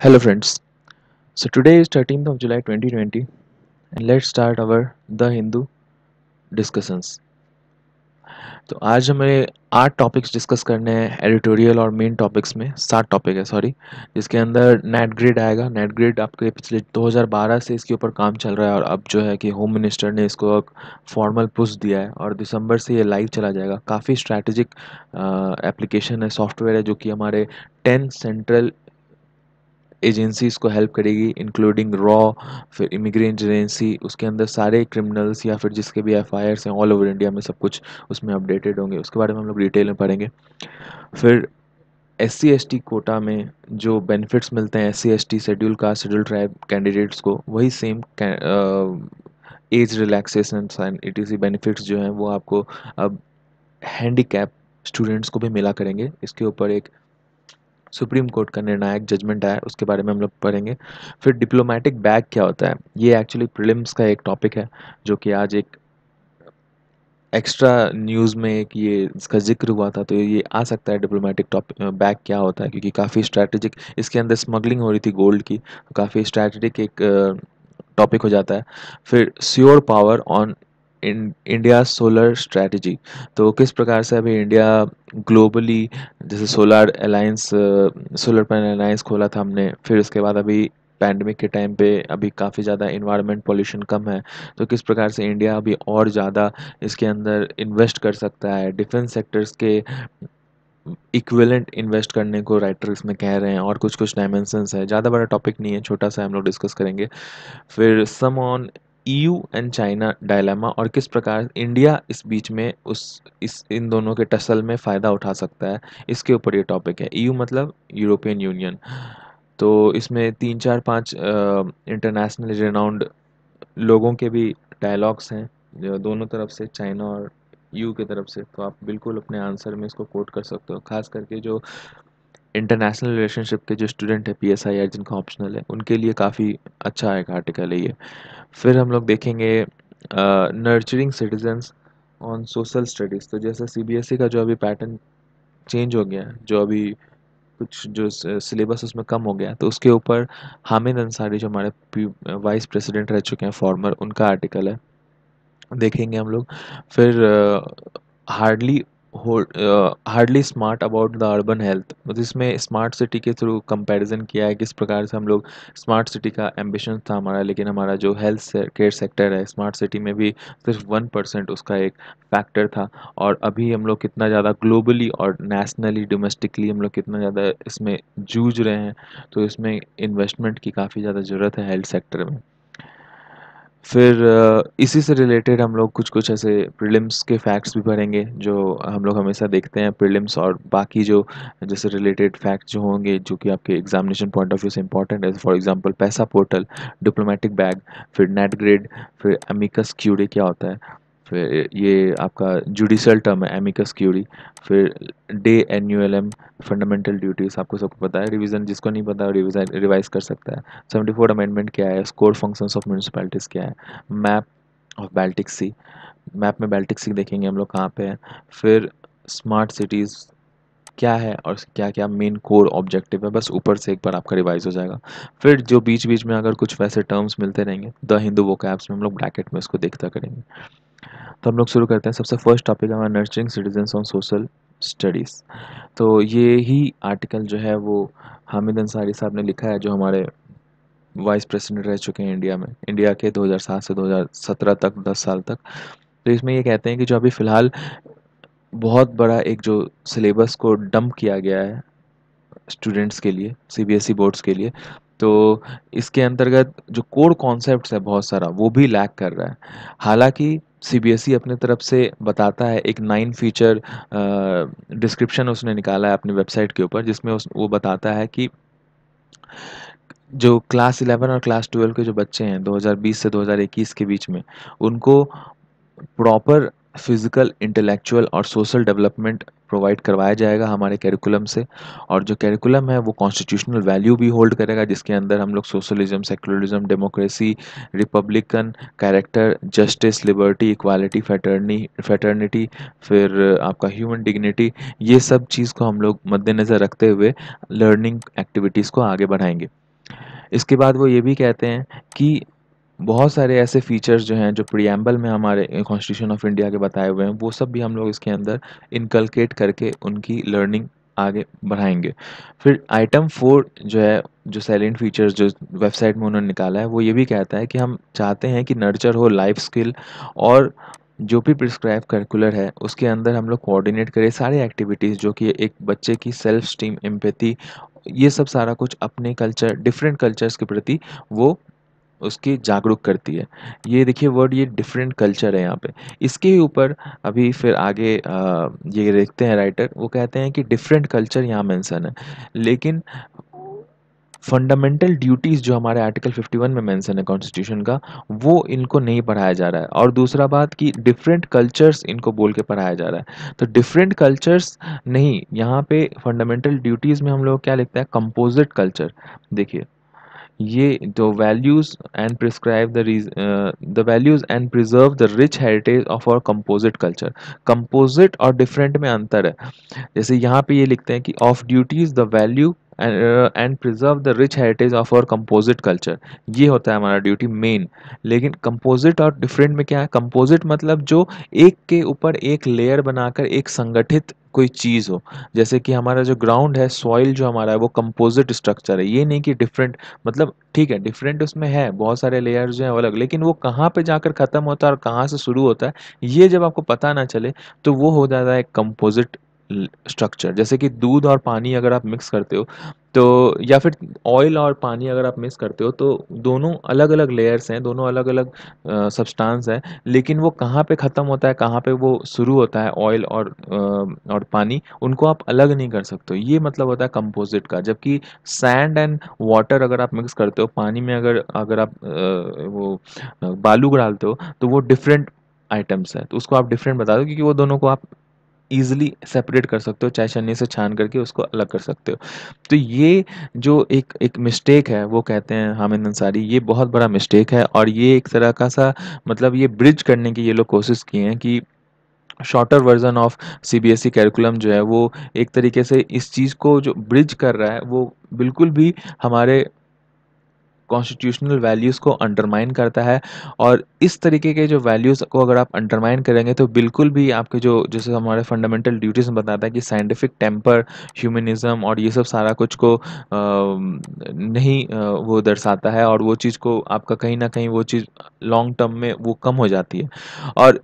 Hello, friends. So, today is 13th of July 2020 and let's start our The Hindu discussions. तो आज हमें आठ topics discuss करने हैं एडिटोरियल और मेन टॉपिक्स में, सात टॉपिक है सॉरी जिसके अंदर नेट ग्रिड आएगा नेट ग्रिड आपके पिछले 2012 से इसके ऊपर काम चल रहा है, और अब जो है कि होम मिनिस्टर ने इसको एक फॉर्मल पुश दिया है, और दिसंबर से ये लाइव चला जाएगा काफ़ी स्ट्रैटेजिक एप्लीकेशन है सॉफ्टवेयर है, जो कि हमारे टेन सेंट्रल एजेंसीज को हेल्प करेगी इंक्लूडिंग रॉ फिर इमिग्रेंट एजेंसी उसके अंदर सारे क्रिमिनल्स या फिर जिसके भी एफ़ हैं ऑल ओवर इंडिया में सब कुछ उसमें अपडेटेड होंगे। उसके बारे में हम लोग डिटेल में पढ़ेंगे। फिर S C S T quota में जो बेनिफिट्स मिलते हैं S C S T schedule caste schedule tribe candidates को, वही सेम एज रिलैक्सेशन एंड ई बेनिफिट्स जो हैं, वो आपको अब हैंडी स्टूडेंट्स को भी मिला करेंगे। इसके ऊपर एक सुप्रीम कोर्ट का निर्णायक जजमेंट आया, उसके बारे में हम लोग पढ़ेंगे। फिर डिप्लोमेटिक बैग क्या होता है? ये एक्चुअली प्रिलिम्स का एक टॉपिक है, जो कि आज एक एक्स्ट्रा न्यूज़ में एक ये इसका ज़िक्र हुआ था तो ये आ सकता है डिप्लोमेटिक टॉपिक बैग क्या होता है, क्योंकि काफ़ी स्ट्रैटेजिक इसके अंदर स्मगलिंग हो रही थी गोल्ड की तो काफ़ी स्ट्रैटेजिक एक टॉपिक हो जाता है। फिर sure power on India solar strategy तो किस प्रकार से अभी इंडिया ग्लोबली जैसे solar alliance solar panel alliance खोला था हमने, फिर उसके बाद अभी पैंडमिक के टाइम पे अभी काफ़ी ज़्यादा इन्वायरमेंट पोल्यूशन कम है तो किस प्रकार से इंडिया अभी और ज़्यादा इसके अंदर इन्वेस्ट कर सकता है? डिफेंस सेक्टर्स के इक्विवेलेंट इन्वेस्ट करने को राइटर इसमें कह रहे हैं, और कुछ कुछ डायमेंशंस है। ज़्यादा बड़ा टॉपिक नहीं है, छोटा सा हम लोग डिस्कस करेंगे। फिर sum on EU and China dilemma और किस प्रकार इंडिया इस बीच में उस, इस, इन दोनों के टसल में फ़ायदा उठा सकता है, इसके ऊपर ये टॉपिक है। ईयू मतलब यूरोपियन यूनियन तो इसमें तीन, चार, पाँच इंटरनेशनल रिनाउंड लोगों के भी डायलॉग्स हैं दोनों तरफ़ से चाइना और यू की तरफ़ से। तो आप बिल्कुल अपने आंसर में इसको कोट कर सकते हो। खास करके जो इंटरनेशनल रिलेशनशिप के जो स्टूडेंट है पी एस आई आर जिनका ऑप्शनल है, उनके लिए काफ़ी अच्छा एक आर्टिकल है ये। फिर हम लोग देखेंगे nurturing citizens on social studies तो जैसे सी बी एस ई का जो अभी पैटर्न चेंज हो गया है जो अभी कुछ जो सिलेबस उसमें कम हो गया तो उसके ऊपर हामिद अंसारी जो हमारे वाइस प्रेसिडेंट रह चुके हैं फॉर्मर उनका आर्टिकल है। देखेंगे हम लोग। फिर hardly hardly smart about the urban health जिसमें स्मार्ट सिटी के थ्रू कंपैरिजन किया है किस प्रकार से हम लोग स्मार्ट सिटी का एम्बिशन था हमारा, लेकिन हमारा जो हेल्थ केयर सेक्टर है स्मार्ट सिटी में भी सिर्फ़ वन परसेंट उसका एक फैक्टर था। और अभी हम लोग कितना ज़्यादा ग्लोबली और नेशनली डोमेस्टिकली हम लोग कितना ज़्यादा इसमें जूझ रहे हैं तो इसमें इन्वेस्टमेंट की काफ़ी ज़्यादा ज़रूरत है हेल्थ सेक्टर में। फिर इसी से रिलेटेड हम लोग कुछ कुछ ऐसे प्रीलिम्स के फैक्ट्स भी पढ़ेंगे, जो हम लोग हमेशा देखते हैं प्रीलिम्स और बाकी जो, जैसे रिलेटेड फैक्ट्स जो होंगे, जो कि आपके एग्जामिनेशन पॉइंट ऑफ़ व्यू से इंपॉर्टेंट है फॉर एग्जांपल पैसा पोर्टल डिप्लोमेटिक बैग फिर नेट ग्रेड फिर अमिकस क्यूडे क्या होता है। फिर ये आपका जुडिशल टर्म है एमिकस क्यूरी फिर day N M fundamental duties आपको सबको पता है रिवीजन जिसको नहीं पता रिवीजन रिवाइज कर सकता है। सेवेंटी फोर अमेंडमेंट क्या है? स्कोर फ़ंक्शंस ऑफ़ म्यूनसिपैलिटीज़ क्या है? Map of Baltic sea map में बेल्टिक सी देखेंगे हम लोग कहाँ पे हैं। फिर स्मार्ट सिटीज़ क्या है और क्या क्या मेन कोर ऑब्जेक्टिव है? बस ऊपर से एक बार आपका रिवाइज हो जाएगा। फिर जो बीच बीच में अगर कुछ वैसे टर्म्स मिलते रहेंगे द हिंदू वो कैप्स में हम लोग ब्रैकेट में इसको देखता करेंगे। तो हम लोग शुरू करते हैं सबसे फ़र्स्ट टॉपिक हमारा nurturing citizens on social studies तो ये ही आर्टिकल जो है वो हामिद अंसारी साहब ने लिखा है, जो हमारे वाइस प्रेसिडेंट रह चुके हैं इंडिया में। इंडिया के 2007 से 2017 तक 10 साल तक। तो इसमें ये कहते हैं कि जो अभी फ़िलहाल बहुत बड़ा एक जो सिलेबस को डंप किया गया है स्टूडेंट्स के लिए सीबीएसई बोर्ड्स के लिए तो इसके अंतर्गत जो कोर कॉन्सेप्ट्स है बहुत सारा, वो भी लैक कर रहा है। हालाँकि सीबीएसई अपने तरफ़ से बताता है, एक नाइन फीचर डिस्क्रिप्शन उसने निकाला है अपनी वेबसाइट के ऊपर, जिसमें उस, वो बताता है कि जो क्लास इलेवन और क्लास ट्वेल्व के जो बच्चे हैं 2020 से 2021 के बीच में, उनको प्रॉपर फ़िज़िकल, इंटेलेक्चुअल और सोशल डेवलपमेंट प्रोवाइड करवाया जाएगा हमारे कैरिकुलम से। और जो कैरिकुलम है, वो कॉन्स्टिट्यूशनल वैल्यू भी होल्ड करेगा, जिसके अंदर हम लोग socialism secularism democracy republican character justice liberty equality fraternity fraternity फिर आपका ह्यूमन डिग्निटी ये सब चीज़ को हम लोग मद्देनज़र रखते हुए लर्निंग एक्टिविटीज़ को आगे बढ़ाएँगे। इसके बाद वो ये भी कहते हैं कि बहुत सारे ऐसे फीचर्स जो हैं जो प्रियम्बल में हमारे कॉन्स्टिट्यूशन ऑफ़ इंडिया के बताए हुए हैं, वो सब भी हम लोग इसके अंदर इनकलकेट करके उनकी लर्निंग आगे बढ़ाएँगे। फिर आइटम फोर जो है, जो साइलेंट फीचर्स जो वेबसाइट में उन्होंने निकाला है, वो ये भी कहता है कि हम चाहते हैं कि नर्चर हो लाइफ स्किल और जो भी प्रिस्क्राइब करिकुलर है, उसके अंदर हम लोग कोऑर्डिनेट करें सारे एक्टिविटीज़ जो कि एक बच्चे की सेल्फ स्टीम एम्पैथी ये सब सारा कुछ अपने कल्चर डिफरेंट कल्चर्स के प्रति वो उसकी जागरूक करती है। ये देखिए वर्ड ये डिफरेंट कल्चर है यहाँ पे। इसके ऊपर अभी फिर आगे ये देखते हैं राइटर वो कहते हैं कि डिफरेंट कल्चर यहाँ मेंशन है। लेकिन फंडामेंटल ड्यूटीज़ जो हमारे आर्टिकल 51 में मेंशन है कॉन्स्टिट्यूशन का, वो इनको नहीं पढ़ाया जा रहा है। और दूसरा बात कि डिफरेंट कल्चर्स इनको बोल के पढ़ाया जा रहा है। तो डिफरेंट कल्चर्स नहीं, यहाँ पे फंडामेंटल ड्यूटीज़ में हम लोग क्या लिखते हैं? कंपोजिट कल्चर देखिए ये जो values and prescribe the the values and preserve the rich heritage of our composite culture composite और डिफरेंट में अंतर है। जैसे यहाँ पे ये लिखते हैं कि of duties the value and preserve the rich heritage of our composite culture ये होता है हमारा ड्यूटी मेन लेकिन कंपोजिट और डिफरेंट में क्या है? कंपोजिट मतलब जो एक के ऊपर एक लेयर बनाकर एक संगठित कोई चीज़ हो। जैसे कि हमारा जो ग्राउंड है सॉइल जो हमारा है, वो कंपोजिट स्ट्रक्चर है। ये नहीं कि डिफरेंट मतलब ठीक है डिफरेंट उसमें है, बहुत सारे लेयर्स जो हैं अलग, लेकिन वो कहाँ पे जाकर ख़त्म होता है और कहाँ से शुरू होता है, ये जब आपको पता ना चले तो वो हो जाता है कंपोजिट स्ट्रक्चर जैसे कि दूध और पानी अगर आप मिक्स करते हो तो या फिर ऑयल और पानी अगर आप मिक्स करते हो तो दोनों अलग अलग लेयर्स हैं दोनों अलग अलग सब्सटेंस हैं लेकिन वो कहाँ पे ख़त्म होता है कहाँ पे वो शुरू होता है ऑयल और आ, और पानी उनको आप अलग नहीं कर सकते ये मतलब होता है कंपोजिट का जबकि सैंड एंड वाटर अगर आप मिक्स करते हो पानी में अगर अगर आप आ, वो बालू डालते हो तो वो डिफरेंट आइटम्स है। तो उसको आप डिफरेंट बता दो क्योंकि वो दोनों को आप ईजिली सेपरेट कर सकते हो चाहे छन्नी से छान करके उसको अलग कर सकते हो। तो ये जो एक एक मिस्टेक है, वो कहते हैं हामिद अंसारी, ये बहुत बड़ा मिस्टेक है और ये एक तरह का सा मतलब ये ब्रिज करने की ये लोग कोशिश किए हैं कि shorter version of C B S E curriculum जो है, वो एक तरीके से इस चीज़ को जो ब्रिज कर रहा है, वो बिल्कुल भी हमारे कॉन्स्टिट्यूशनल वैल्यूज़ को अंडरमाइन करता है और इस तरीके के जो वैल्यूज़ को अगर आप अंडरमाइन करेंगे तो बिल्कुल भी आपके जो जैसे हमारे फंडामेंटल ड्यूटीज़ में बताता है कि साइंटिफिक टेम्पर ह्यूमनिज़म और ये सब सारा कुछ को आ, नहीं आ, वो दर्शाता है और वो चीज़ को आपका कहीं ना कहीं वो चीज़ लॉन्ग टर्म में वो कम हो जाती है। और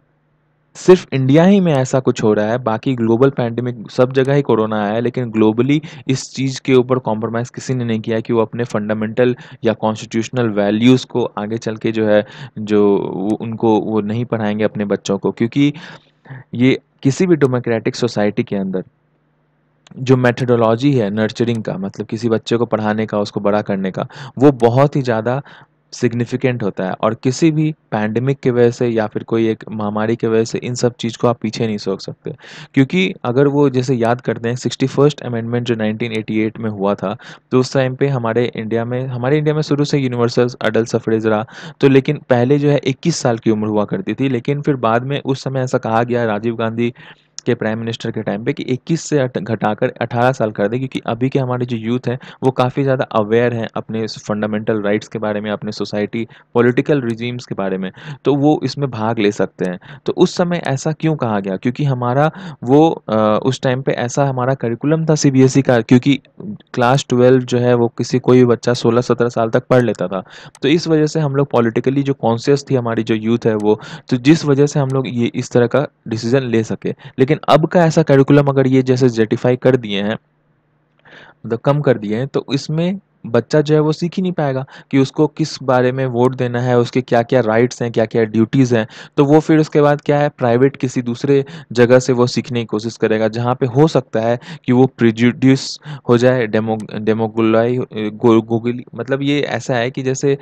सिर्फ़ इंडिया ही में ऐसा कुछ हो रहा है, बाकी ग्लोबल पैंडमिक सब जगह ही कोरोना आया है, लेकिन ग्लोबली इस चीज़ के ऊपर कॉम्प्रोमाइज़ किसी ने नहीं किया कि वो अपने फंडामेंटल या कॉन्स्टिट्यूशनल वैल्यूज़ को आगे चल के जो है, जो उनको वो नहीं पढ़ाएँगे अपने बच्चों को। क्योंकि ये किसी भी डेमोक्रेटिक सोसाइटी के अंदर जो मेथडोलॉजी है नर्चरिंग का मतलब किसी बच्चे को पढ़ाने का, उसको बड़ा करने का, वो बहुत ही ज़्यादा सिग्निफिकेंट होता है और किसी भी पैंडमिक की वजह से या फिर कोई एक महामारी की वजह से इन सब चीज़ को आप पीछे नहीं सोच सकते। क्योंकि अगर वो जैसे याद करते हैं सिक्सटी फ़र्स्ट अमेंडमेंट जो 1988 में हुआ था तो उस टाइम पे हमारे इंडिया में, हमारे इंडिया में शुरू से यूनिवर्सल अडल्ट सफरेज रहा। तो लेकिन पहले जो है 21 साल की उम्र हुआ करती थी, लेकिन फिर बाद में उस समय ऐसा कहा गया, राजीव गांधी के प्राइम मिनिस्टर के टाइम पे कि 21 से घटाकर 18 साल कर दे, क्योंकि अभी के हमारे जो यूथ हैं, वो काफ़ी ज़्यादा अवेयर हैं अपने फंडामेंटल राइट्स के बारे में, अपने सोसाइटी पॉलिटिकल रिजीम्स के बारे में तो वो इसमें भाग ले सकते हैं। तो उस समय ऐसा क्यों कहा गया? क्योंकि हमारा वो उस टाइम पर ऐसा हमारा करिकुलम था सी e का, क्योंकि क्लास ट्वेल्व जो है, वो किसी, कोई भी बच्चा सोलह, सत्रह साल तक पढ़ लेता था। तो इस वजह से हम लोग पॉलिटिकली जो कॉन्सियस थी हमारी जो यूथ है वो तो जिस वजह से हम लोग ये, इस तरह का डिसीज़न ले सके। लेकिन लेकिन अब का ऐसा करिकुलम अगर ये जैसे जेटिफाई कर दिए हैं मतलब कम कर दिए हैं तो इसमें बच्चा जो है वो सीख ही नहीं पाएगा कि उसको किस बारे में वोट देना है, उसके क्या क्या राइट्स हैं क्या क्या ड्यूटीज़ हैं। तो वो फिर उसके बाद क्या है प्राइवेट किसी दूसरे जगह से वो सीखने की कोशिश करेगा, जहाँ पे हो सकता है कि वो प्रिजुड्यूस हो जाए डेमो डेमोगुलाई गोगली मतलब ये ऐसा है कि जैसे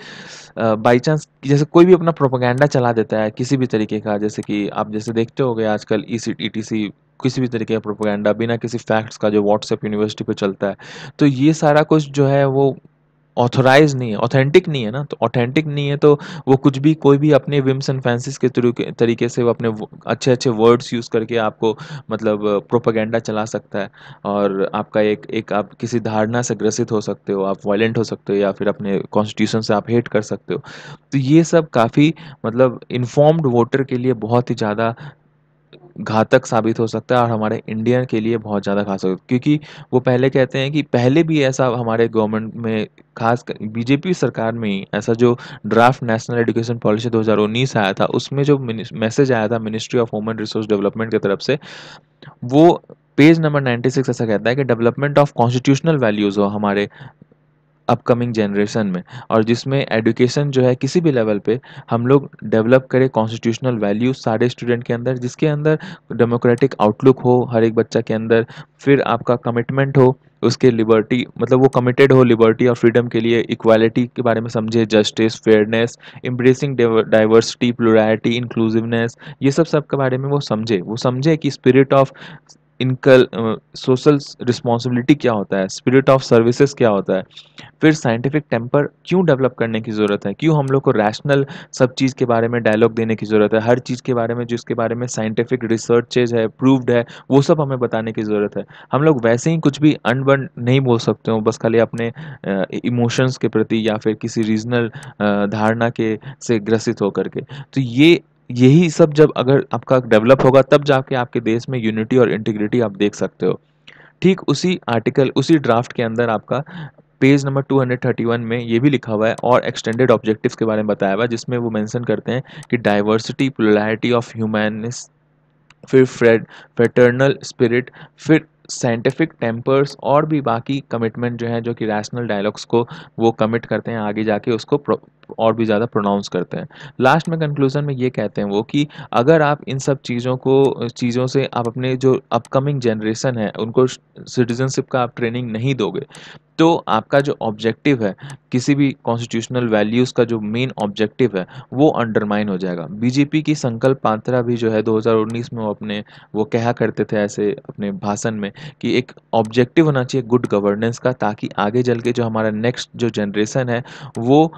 बाई चांस जैसे कोई भी अपना प्रोपोगंडा चला देता है किसी भी तरीके का, जैसे कि आप जैसे देखते हो गए आजकल ई सी टी सी किसी भी तरीके का प्रोपोगंडा बिना किसी फैक्ट्स का जो व्हाट्सएप यूनिवर्सिटी पे चलता है। तो ये सारा कुछ जो है वो ऑथोराइज नहीं है ऑथेंटिक नहीं है ना? तो ऑथेंटिक नहीं है तो वो कुछ भी, कोई भी अपने विम्स एंड फैंसिस के थ्रू तरीके से वो अपने अच्छे अच्छे वर्ड्स यूज़ करके आपको मतलब प्रोपागेंडा चला सकता है। और आपका एक एक आप किसी धारणा से ग्रसित हो सकते हो, आप वायलेंट हो सकते हो या फिर अपने कॉन्स्टिट्यूशन से आप हेट कर सकते हो। तो ये सब काफ़ी मतलब इन्फॉर्म्ड वोटर के लिए बहुत ही ज़्यादा घातक साबित हो सकता है और हमारे इंडिया के लिए बहुत ज़्यादा खास हो क्योंकि वो पहले कहते हैं कि पहले भी ऐसा हमारे गवर्नमेंट में खास कर, बीजेपी सरकार में ही ऐसा जो ड्राफ्ट नेशनल एजुकेशन पॉलिसी 2019 आया था, उसमें जो मैसेज आया था ministry of human resource development की तरफ़ से, वो पेज नंबर 96 ऐसा कहता है कि डेवलपमेंट ऑफ़ कॉन्स्टिट्यूशनल वैल्यूज़ हो हमारे अपकमिंग जनरेशन में। और जिसमें एडुकेशन जो है किसी भी लेवल पे हम लोग डेवलप करें कॉन्स्टिट्यूशनल वैल्यूज़ सारे स्टूडेंट के अंदर, जिसके अंदर डेमोक्रेटिक आउटलुक हो, हर एक बच्चा के अंदर फिर आपका कमिटमेंट हो, उसके लिबर्टी मतलब वो कमिटेड हो लिबर्टी और फ्रीडम के लिए इक्वालिटी के बारे में समझे justice fairness embracing diversity plurality inclusiveness ये सब सब के बारे में वो समझे। वो समझे कि स्पिरिट ऑफ़ इनकल सोशल रिस्पॉन्सिबिलिटी क्या होता है? स्पिरिट ऑफ़ सर्विसेज़ क्या होता है? फिर साइंटिफिक टेम्पर क्यों डेवलप करने की ज़रूरत है? क्यों हम लोग को रैशनल सब चीज़ के बारे में डायलॉग देने की ज़रूरत है? हर चीज़ के बारे में, जिसके बारे में साइंटिफिक रिसर्चेज है प्रूव्ड है, वो सब हमें बताने की ज़रूरत है। हम लोग वैसे ही कुछ भी अनबन नहीं बोल सकते हो, बस खाली अपने इमोशंस के प्रति या फिर किसी रीजनल धारणा के से ग्रसित होकर के। तो ये यही सब जब अगर आपका डेवलप होगा, तब जाके आपके देश में यूनिटी और इंटीग्रिटी आप देख सकते हो। ठीक उसी आर्टिकल उसी ड्राफ्ट के अंदर आपका पेज नंबर 231 में ये भी लिखा हुआ है और एक्सटेंडेड ऑब्जेक्टिव्स के बारे में बताया हुआ है, जिसमें वो मेंशन करते हैं कि डाइवर्सिटी प्लुरैलिटी ऑफ़ ह्यूमैनिस फिर फ्रेड फेटर्नल स्पिरिट फिर साइंटिफिक टेम्पर्स और भी बाकी कमिटमेंट जो है, जो कि रैशनल डायलॉग्स को वो कमिट करते हैं, आगे जाके उसको और भी ज़्यादा प्रोनाउंस करते हैं। लास्ट में कंक्लूजन में ये कहते हैं वो कि अगर आप इन सब चीज़ों को, चीज़ों से आप अपने जो अपकमिंग जनरेशन है, उनको सिटीजनशिप का आप ट्रेनिंग नहीं दोगे तो आपका जो ऑब्जेक्टिव है, किसी भी कॉन्स्टिट्यूशनल वैल्यूज़ का जो मेन ऑब्जेक्टिव है, वो अंडरमाइन हो जाएगा। बीजेपी की संकल्प पात्रा भी जो है 2019 में वो अपने, वो कहा करते थे ऐसे अपने भाषण में कि एक ऑब्जेक्टिव होना चाहिए गुड गवर्नेंस का, ताकि आगे चल के जो हमारा नेक्स्ट जो जनरेशन है, वो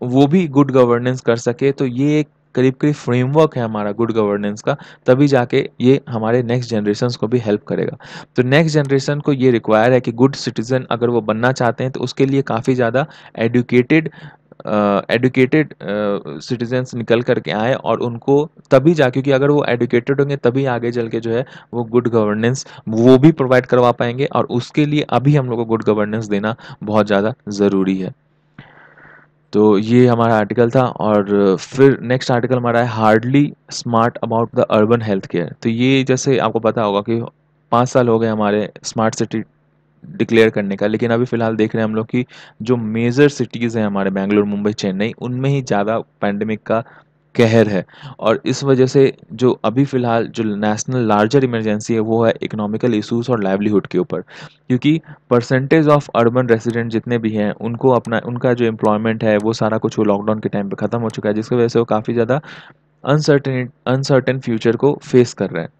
वो भी गुड गवर्नेंस कर सके। तो ये एक करीब करीब फ्रेमवर्क है हमारा गुड गवर्नेंस का, तभी जाके ये हमारे नेक्स्ट जनरेशन को भी हेल्प करेगा। तो नेक्स्ट जनरेशन को ये रिक्वायर है कि गुड सिटीज़न अगर वो बनना चाहते हैं तो उसके लिए काफ़ी ज़्यादा एडुकेटेड एडुकेटेड सिटीजन्स निकल करके आए और उनको तभी जा, क्योंकि अगर वो एडुकेटेड होंगे, तभी आगे चल के जो है वो गुड गवर्नेंस वो भी प्रोवाइड करवा पाएँगे और उसके लिए अभी हम लोग को गुड गवर्नेंस देना बहुत ज़्यादा ज़रूरी है। तो ये हमारा आर्टिकल था और फिर नेक्स्ट आर्टिकल हमारा है hardly smart about the urban health care तो ये जैसे आपको पता होगा कि पाँच साल हो गए हमारे स्मार्ट सिटी डिक्लेयर करने का, लेकिन अभी फ़िलहाल देख रहे हैं हम लोग कि जो मेजर सिटीज़ हैं हमारे बेंगलोर मुंबई चेन्नई उनमें ही ज़्यादा पैंडमिक का कहर है। और इस वजह से जो अभी फ़िलहाल जो नेशनल लार्जर इमरजेंसी है, वो है इकोनॉमिकल इशूज़ और लाइवलीहुड के ऊपर। क्योंकि परसेंटेज ऑफ़ अर्बन रेसिडेंट जितने भी हैं, उनको अपना, उनका जो एम्प्लॉयमेंट है, वो सारा कुछ वो लॉकडाउन के टाइम पर ख़त्म हो चुका है, जिसकी वजह से वो काफ़ी ज़्यादा अनसर्टेन अनसर्टेन फ्यूचर को फेस कर रहे हैं।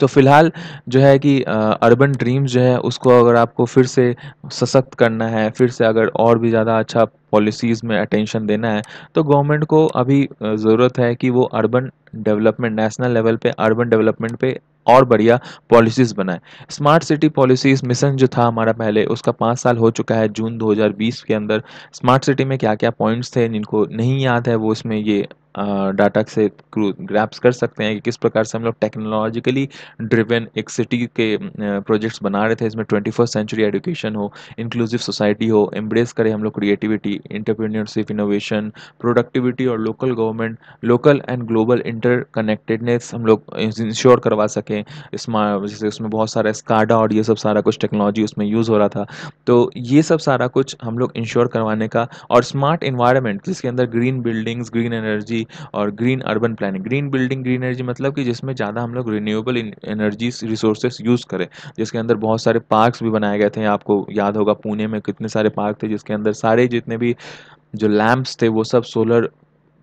तो फ़िलहाल जो है कि अर्बन ड्रीम्स जो है उसको अगर आपको फिर से सशक्त करना है, फिर से अगर और भी ज़्यादा अच्छा पॉलिसीज़ में अटेंशन देना है तो गवर्नमेंट को अभी ज़रूरत है कि वो अर्बन डेवलपमेंट, नेशनल लेवल पे, अर्बन डेवलपमेंट पे और बढ़िया पॉलिसीज़ बनाए। स्मार्ट सिटी पॉलिसीज़ मिशन जो था हमारा पहले, उसका पाँच साल हो चुका है जून 2020 के अंदर। स्मार्ट सिटी में क्या क्या पॉइंट्स थे जिनको नहीं याद है वो इसमें ये डाटा से ग्रैप्स कर सकते हैं कि किस प्रकार से हम लोग टेक्नोलॉजिकली ड्रिवन एक सिटी के प्रोजेक्ट्स बना रहे थे इसमें ट्वेंटी फ़र्स्ट सेंचुरी एजुकेशन हो, इंक्लूसिव सोसाइटी हो, एम्ब्रेस करें हम लोग क्रिएटिविटी इंटरप्रीनियरशिप इनोवेशन, प्रोडक्टिविटी और local government, local and global interconnectedness हम लोग इंश्योर करवा सकें। स्मार्ट जैसे उसमें बहुत सारा स्काडा और ये सब सारा कुछ टेक्नोलॉजी उसमें यूज़ हो रहा था। तो ये सब सारा कुछ हम लोग इंश्योर करवाने का और स्मार्ट इन्वायरमेंट जिसके अंदर ग्रीन बिल्डिंग्स, ग्रीन एनर्जी और green urban planning green building green energy मतलब कि जिसमें ज़्यादा हम लोग रिन्यूएबल एनर्जी रिसोर्सेस यूज़ करें। जिसके अंदर बहुत सारे पार्क्स भी बनाए गए थे। आपको याद होगा पुणे में कितने सारे पार्क थे, जिसके अंदर सारे जितने भी जो लैम्प्स थे, वो सब सोलर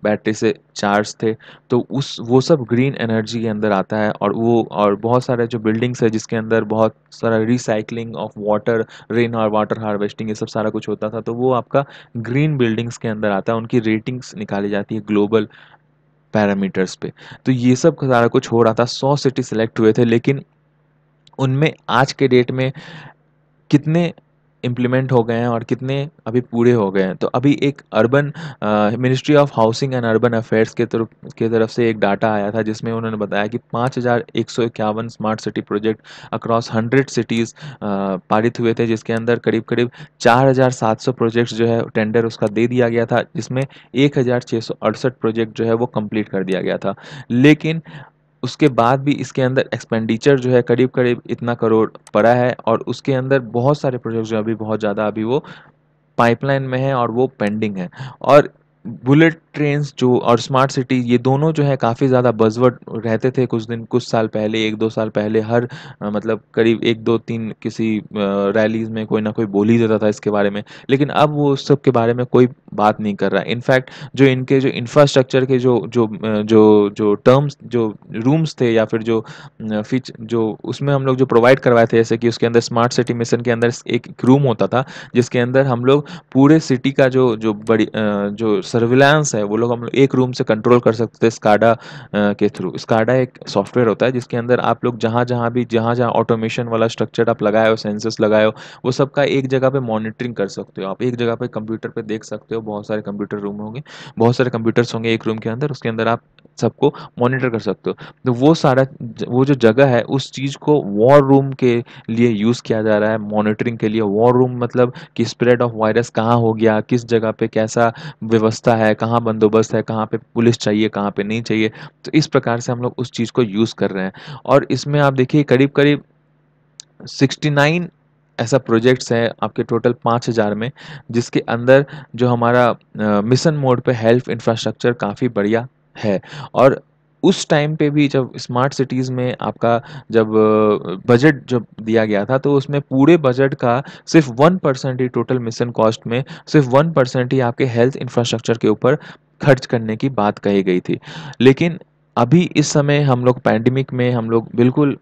बैटरी से चार्ज थे तो उस, वो सब ग्रीन एनर्जी के अंदर आता है और वो, और बहुत सारे जो बिल्डिंग्स है जिसके अंदर बहुत सारा रिसाइकलिंग ऑफ़ वाटर रेन और वाटर हार्वेस्टिंग ये सब सारा कुछ होता था तो वो आपका ग्रीन बिल्डिंग्स के अंदर आता है, उनकी रेटिंग्स निकाली जाती है ग्लोबल पैरामीटर्स पे। तो ये सब सारा कुछ हो रहा था, सौ सिटी सेलेक्ट हुए थे, लेकिन उनमें आज के डेट में कितने इम्प्लीमेंट हो गए हैं और कितने अभी पूरे हो गए हैं। तो अभी एक urban ministry of housing and urban affairs के तरफ़ के तरफ़ से एक डाटा आया था जिसमें उन्होंने बताया कि पाँच हज़ार एक सौ इक्यावन smart city project across hundred cities पारित हुए थे, जिसके अंदर करीब करीब चार हज़ार सात सौ प्रोजेक्ट्स जो है टेंडर उसका दे दिया गया था, जिसमें एक हज़ार छः सौ अड़सठ प्रोजेक्ट जो है, वो कंप्लीट कर दिया गया था। लेकिन उसके बाद भी इसके अंदर एक्सपेंडिचर जो है करीब करीब इतना करोड़ पड़ा है और उसके अंदर बहुत सारे प्रोजेक्ट जो अभी बहुत ज़्यादा अभी वो पाइपलाइन में है और वो पेंडिंग है। और बुलेट ट्रेन्स जो और स्मार्ट सिटी, ये दोनों जो है काफ़ी ज़्यादा बजवर्ड रहते थे कुछ दिन, कुछ साल पहले, एक दो साल पहले, हर मतलब करीब एक दो तीन किसी रैलीज में कोई ना कोई बोल ही देता था इसके बारे में, लेकिन अब वो उस सब के बारे में कोई बात नहीं कर रहा है। इनफैक्ट जो इनके जो इंफ्रास्ट्रक्चर के जो जो जो जो टर्म्स जो रूम्स थे या फिर जो फीच जो उसमें हम लोग जो प्रोवाइड करवाए थे, जैसे कि उसके अंदर स्मार्ट सिटी मिशन के अंदर एक रूम होता था, जिसके अंदर हम लोग पूरे सिटी का जो जो बड़ी जो सर्विलांस है, वो लोग हम लोग एक रूम से कंट्रोल कर सकते थे स्काडा के थ्रू स्काडा एक सॉफ्टवेयर होता है जिसके अंदर आप लोग जहाँ जहाँ भी, जहाँ जहाँ ऑटोमेशन वाला स्ट्रक्चर आप लगाए हो सेंसस लगाए हो, वो सबका एक जगह पे मॉनिटरिंग कर सकते हो। आप एक जगह पे कंप्यूटर पे देख सकते हो, बहुत सारे कंप्यूटर रूम होंगे, बहुत सारे कंप्यूटर्स होंगे एक रूम के अंदर, उसके अंदर आप सबको मॉनिटर कर सकते हो। तो वो सारा वो जो जगह है, उस चीज़ को वॉर रूम के लिए यूज़ किया जा रहा है मॉनिटरिंग के लिए। वॉर रूम मतलब कि स्प्रेड ऑफ़ वायरस कहाँ हो गया, किस जगह पे कैसा व्यवस्था है, कहाँ बंदोबस्त है, कहाँ पे पुलिस चाहिए, कहाँ पे नहीं चाहिए तो इस प्रकार से हम लोग उस चीज़ को यूज़ कर रहे हैं। और इसमें आप देखिए करीब करीब 69 ऐसा प्रोजेक्ट्स है आपके टोटल पाँच हज़ार में, जिसके अंदर जो हमारा मिशन मोड पे हेल्थ इंफ्रास्ट्रक्चर काफ़ी बढ़िया है। और उस टाइम पे भी जब स्मार्ट सिटीज़ में आपका जब बजट जब दिया गया था तो उसमें पूरे बजट का सिर्फ़ वन परसेंट ही टोटल मिशन कॉस्ट में सिर्फ़ वन परसेंट ही आपके हेल्थ इंफ्रास्ट्रक्चर के ऊपर खर्च करने की बात कही गई थी। लेकिन अभी इस समय हम लोग पैंडमिक में हम लोग बिल्कुल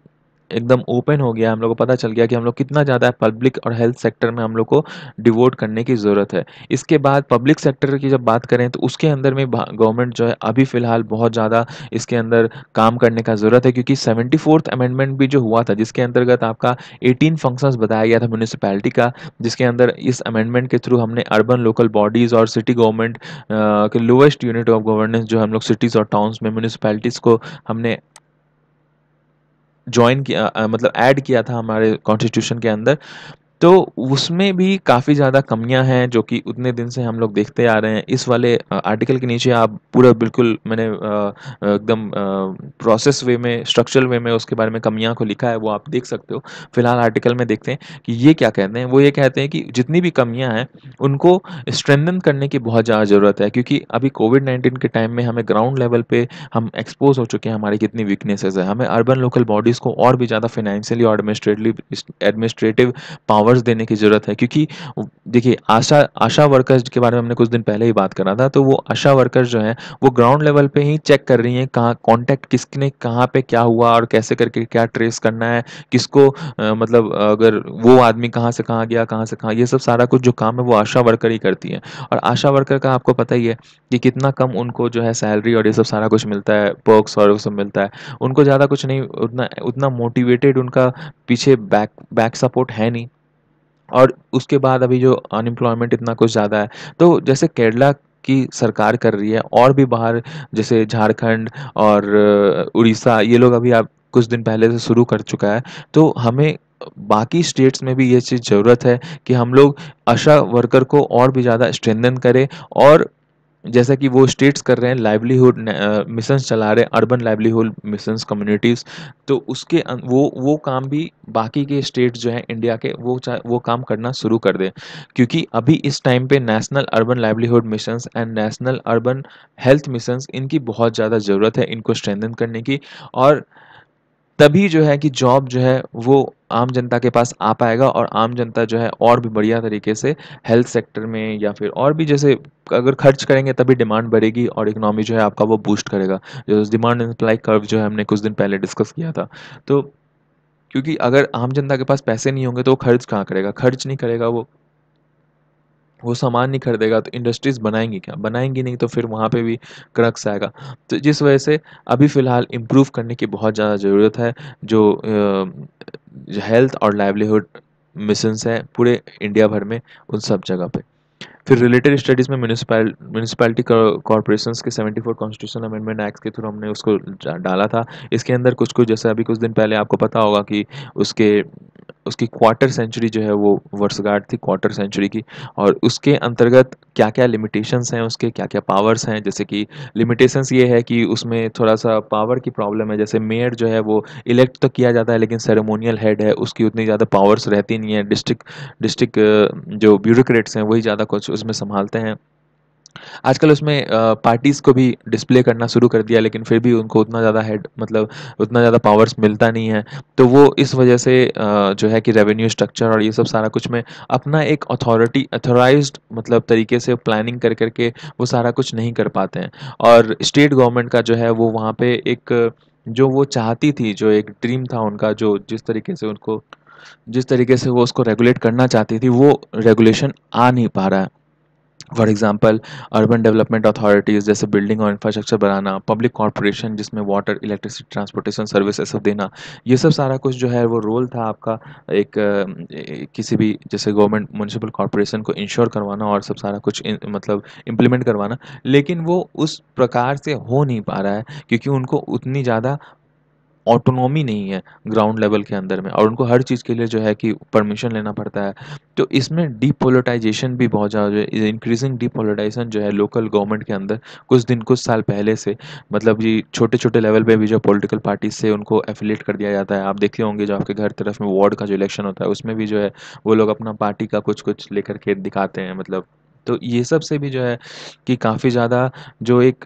एकदम ओपन हो गया, हम लोग को पता चल गया कि हम लोग कितना ज़्यादा पब्लिक और हेल्थ सेक्टर में हम लोग को डिवोट करने की ज़रूरत है। इसके बाद पब्लिक सेक्टर की जब बात करें तो उसके अंदर में गवर्नमेंट जो है, अभी फ़िलहाल बहुत ज़्यादा इसके अंदर काम करने का ज़रूरत है, क्योंकि सेवेंटी फोर्थ अमेंडमेंट भी जो हुआ था, जिसके अंतर्गत आपका एटीन फ़ंक्शंस बताया गया था म्यूनिसपैलिटी का, जिसके अंदर इस अमेंडमेंट के थ्रू हमने अर्बन लोकल बॉडीज़ और सिटी गवर्नमेंट के लोएस्ट यूनिट ऑफ़ गवर्नेंस जो हम लोग सिटीज़ और टाउन्स में म्यूनिसपैलिटीज़ को हमने ज्वाइन किया मतलब ऐड किया था हमारे कॉन्स्टिट्यूशन के अंदर। तो उसमें भी काफ़ी ज़्यादा कमियाँ हैं जो कि उतने दिन से हम लोग देखते आ रहे हैं। इस वाले आर्टिकल के नीचे आप पूरा बिल्कुल मैंने एकदम प्रोसेस वे में स्ट्रक्चरल वे में उसके बारे में कमियाँ को लिखा है, वो आप देख सकते हो। फ़िलहाल आर्टिकल में देखते हैं कि ये क्या कहते हैं। वो ये कहते हैं कि जितनी भी कमियाँ हैं, उनको स्ट्रेंथन करने की बहुत ज़्यादा ज़रूरत है, क्योंकि अभी कोविड नाइन्टीन के टाइम में हमें ग्राउंड लेवल पर हम एक्सपोज हो चुके हैं हमारी कितनी वीकनेसेज है। हमें अर्बन लोकल बॉडीज़ को और भी ज़्यादा फाइनेंशियली और एडमिनिस्ट्रेटिव एडमिनिस्ट्रेटिव पावर्स देने की ज़रूरत है क्योंकि देखिए आशा आशा वर्कर्स के बारे में हमने कुछ दिन पहले ही बात करा था तो वो आशा वर्कर्स जो हैं वो ग्राउंड लेवल पे ही चेक कर रही हैं कहाँ कॉन्टैक्ट किसने कहाँ पे क्या हुआ और कैसे करके क्या ट्रेस करना है किसको आ, मतलब अगर वो आदमी कहाँ से कहाँ गया कहाँ से कहाँ ये सब सारा कुछ जो काम है वो आशा वर्कर ही करती हैं। और आशा वर्कर का आपको पता ही है कि कितना कम उनको जो है सैलरी और ये सब सारा कुछ मिलता है पर्क्स और वो सब मिलता है। उनको ज़्यादा कुछ नहीं उतना उतना मोटिवेटेड उनका पीछे बैक बैक सपोर्ट है नहीं। और उसके बाद अभी जो अनएम्प्लॉयमेंट इतना कुछ ज़्यादा है तो जैसे केरला की सरकार कर रही है, और भी बाहर, जैसे झारखंड और उड़ीसा, ये लोग अभी आप कुछ दिन पहले से शुरू कर चुका है तो हमें बाकी स्टेट्स में भी ये चीज़ ज़रूरत है कि हम लोग आशा वर्कर को और भी ज़्यादा स्ट्रेंदन करें और जैसा कि वो स्टेट्स कर रहे हैं लाइवलीहुड मिशन चला रहे हैं अर्बन लाइवलीहुड मिशंस कम्युनिटीज़ तो उसके वो वो काम भी बाकी के स्टेट्स जो हैं इंडिया के, वो वो काम करना शुरू कर दें। क्योंकि अभी इस टाइम पे national urban livelihood missions and national urban health missions इनकी बहुत ज़्यादा ज़रूरत है इनको स्ट्रेंथन करने की। और तभी जो है कि जॉब जो है वो आम जनता के पास आ पाएगा और आम जनता जो है और भी बढ़िया तरीके से हेल्थ सेक्टर में या फिर और भी जैसे अगर खर्च करेंगे तभी डिमांड बढ़ेगी और इकोनॉमी जो है आपका वो बूस्ट करेगा। जो डिमांड एंड सप्लाई कर्व जो है हमने कुछ दिन पहले डिस्कस किया था। तो क्योंकि अगर आम जनता के पास पैसे नहीं होंगे तो वो खर्च कहाँ करेगा? खर्च नहीं करेगा वो। वो सामान नहीं खरीदेगा तो इंडस्ट्रीज़ बनाएँगी क्या? बनाएँगी नहीं तो फिर वहाँ पे भी क्रक्स आएगा। तो जिस वजह से अभी फ़िलहाल इम्प्रूव करने की बहुत ज़्यादा ज़रूरत है, जो हेल्थ और लाइवलीहुड मिशंस हैं पूरे इंडिया भर में, उन सब जगह पे। फिर रिलेटेड स्टडीज़ में म्यूनिसपैल म्यूनिसपैलिटी कॉरपोरेशंस के 74 कॉन्स्टिट्यूशन अमेंडमेंट एक्ट के थ्रू हमने उसको डाला था। इसके अंदर कुछ कुछ जैसे अभी कुछ दिन पहले आपको पता होगा कि उसके, उसकी क्वार्टर सेंचुरी जो है वो वर्षगांठ थी क्वार्टर सेंचुरी की। और उसके अंतर्गत क्या क्या लिमिटेशंस हैं उसके क्या क्या पावर्स हैं? जैसे कि लिमिटेशंस ये है कि उसमें थोड़ा सा पावर की प्रॉब्लम है। जैसे मेयर जो है वो इलेक्ट तो किया जाता है, लेकिन सेरेमोनियल हेड है, उसकी उतनी ज़्यादा पावर्स रहती नहीं है। डिस्ट्रिक्ट डिस्ट्रिक्ट जो ब्यूरोक्रेट्स हैं, वही ज़्यादा कुछ उसमें संभालते हैं। आजकल उसमें पार्टीज़ को भी डिस्प्ले करना शुरू कर दिया, लेकिन फिर भी उनको उतना ज़्यादा हेड मतलब उतना ज़्यादा पावर्स मिलता नहीं है। तो वो इस वजह से जो है कि रेवेन्यू स्ट्रक्चर और ये सब सारा कुछ में अपना एक अथॉरिटी अथोराइज मतलब तरीके से प्लानिंग कर करके वो सारा कुछ नहीं कर पाते हैं। और स्टेट गवर्नमेंट का जो है वो वहाँ पर एक, जो वो चाहती थी, जो एक ड्रीम था उनका, जो जिस तरीके से उनको, जिस तरीके से वो उसको रेगुलेट करना चाहती थी, वो रेगुलेशन आ नहीं पा रहा है। For example urban development authorities जैसे बिल्डिंग और इंफ्रास्ट्रक्चर बनाना पब्लिक कॉरपोरेशन जिसमें वाटर इलेक्ट्रिसिटी ट्रांसपोर्टेशन सर्विस सब देना ये सब सारा कुछ जो है वो रोल था आपका एक अ, किसी भी जैसे गवर्नमेंट म्यूनसिपल कॉरपोरेशन को इंश्योर करवाना और सब सारा कुछ इन- मतलब इम्प्लीमेंट करवाना लेकिन वो उस प्रकार से हो नहीं पा रहा है क्योंकि उनको उतनी ज़्यादा ऑटोनॉमी नहीं है ग्राउंड लेवल के अंदर में और उनको हर चीज़ के लिए जो है कि परमिशन लेना पड़ता है। तो इसमें डीपोलिटाइजेशन भी बहुत ज़्यादा इंक्रीजिंग डीपोलिटाइजेशन जो है लोकल गवर्नमेंट के अंदर कुछ दिन, कुछ साल पहले से मतलब ये छोटे छोटे लेवल पे भी जो पॉलिटिकल पार्टी से उनको एफिलेट कर दिया जाता है। आप देखे होंगे जो आपके घर तरफ़ में वार्ड का जो इलेक्शन होता है, उसमें भी जो है वो लोग अपना पार्टी का कुछ कुछ लेकर के दिखाते हैं मतलब। तो ये सबसे भी जो है कि काफ़ी ज़्यादा जो एक